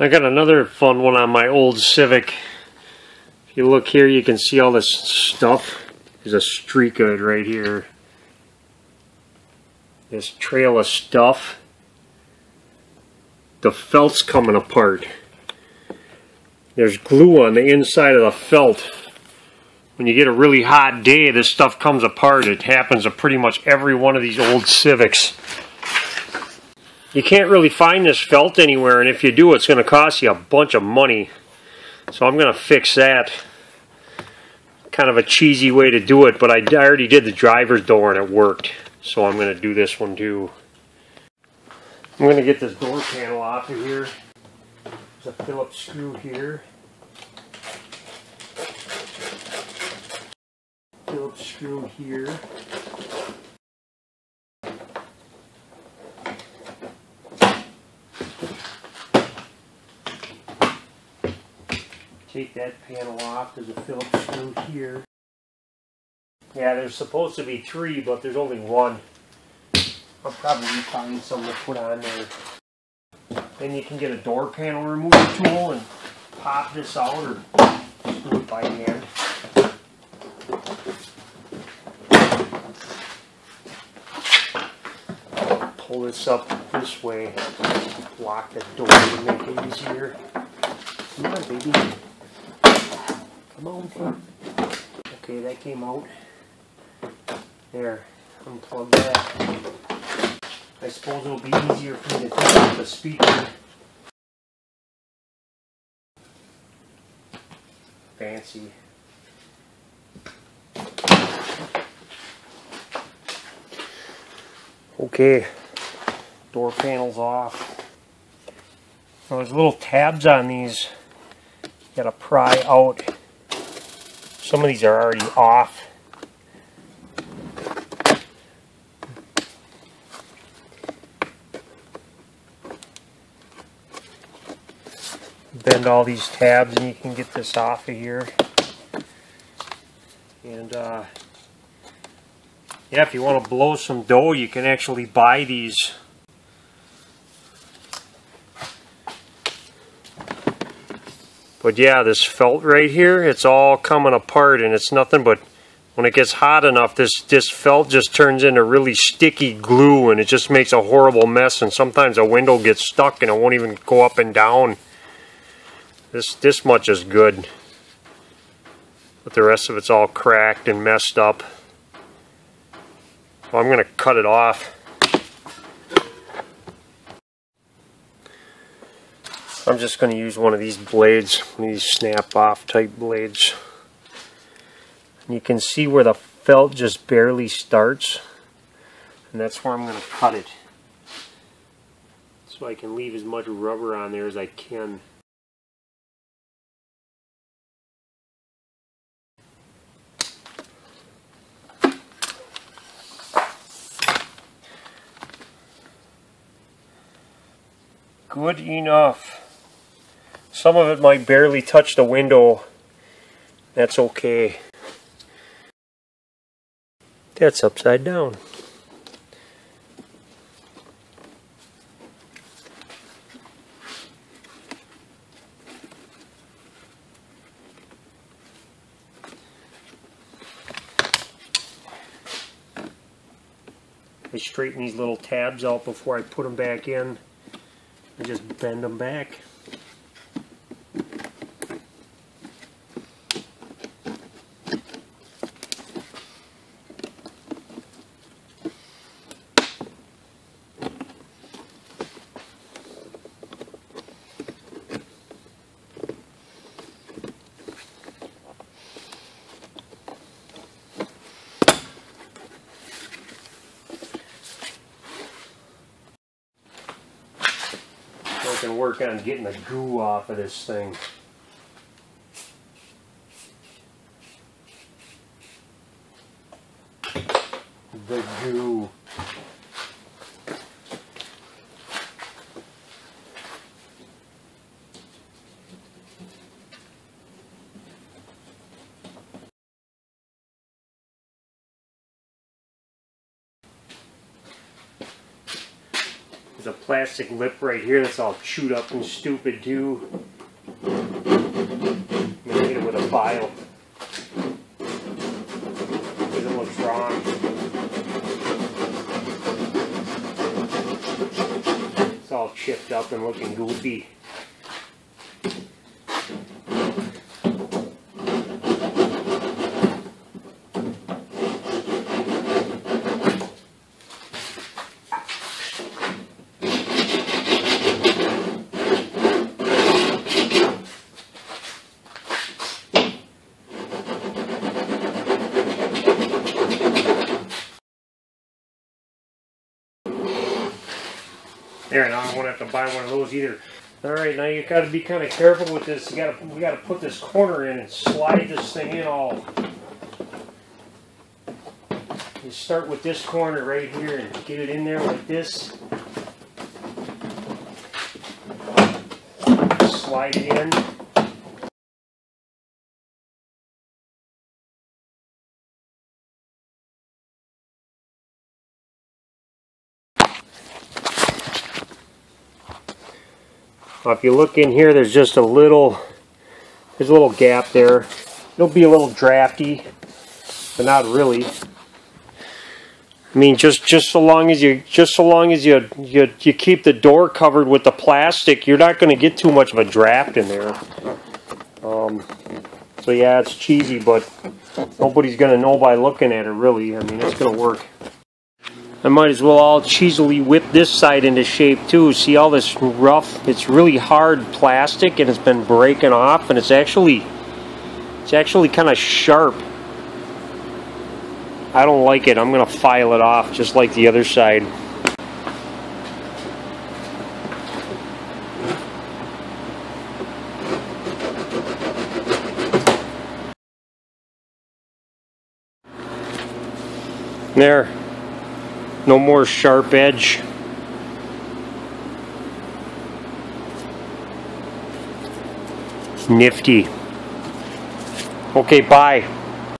I got another fun one on my old Civic. If you look here, you can see all this stuff. There's a streak of it right here. This trail of stuff. The felt's coming apart. There's glue on the inside of the felt. When you get a really hot day, this stuff comes apart. It happens to pretty much every one of these old Civics. You can't really find this felt anywhere, and if you do, it's going to cost you a bunch of money. So I'm going to fix that. Kind of a cheesy way to do it, but I already did the driver's door and it worked. So I'm going to do this one too. I'm going to get this door panel off of here. There's a Phillips screw here. Phillips screw here. Take that panel off. There's a Phillips screw here. Yeah, there's supposed to be three, but there's only one. I'll probably find some to put on there. Then you can get a door panel removal tool and pop this out or do it by hand. Pull this up this way, lock the door to make it easier. Come on, baby. Okay, that came out. There, unplug that. I suppose it'll be easier for me to take out the speaker. Fancy. Okay, door panels off. There's little tabs on these. You gotta pry out. Some of these are already off. bend all these tabs and you can get this off of here. And uh, yeah, if you want to blow some dough, you can actually buy these. But yeah, this felt right here, it's all coming apart and it's nothing but when it gets hot enough, this, this felt just turns into really sticky glue and it just makes a horrible mess and sometimes a window gets stuck and it won't even go up and down. This, this much is good. But the rest of it's all cracked and messed up. Well, I'm going to cut it off. I'm just going to use one of these blades, one of these snap off type blades. And you can see where the felt just barely starts. And that's where I'm going to cut it. So I can leave as much rubber on there as I can. good enough. Some of it might barely touch the window. That's okay. That's upside down. I straighten these little tabs out before I put them back in and just bend them back. Can work on getting the goo off of this thing. The goo. There's a plastic lip right here that's all chewed up and stupid too. I'm gonna hit it with a file. Because it looks wrong. It's all chipped up and looking goofy. There, now I to have to buy one of those either. All right, now you've got to be kind of careful with this. You got to we got to put this corner in and slide this thing in all. You start with this corner right here and get it in there like this. Slide it in. If you look in here, there's just a little, there's a little gap there. It'll be a little drafty, but not really. I mean, just just so long as you just so long as you you you keep the door covered with the plastic, you're not going to get too much of a draft in there. Um, so yeah, it's cheesy, but nobody's going to know by looking at it. Really, I mean, it's going to work. I might as well all cheesily whip this side into shape too. See all this rough, it's really hard plastic and it's been breaking off and it's actually, it's actually kind of sharp. I don't like it. I'm going to file it off just like the other side. There. No more sharp edge. Nifty. Okay, bye.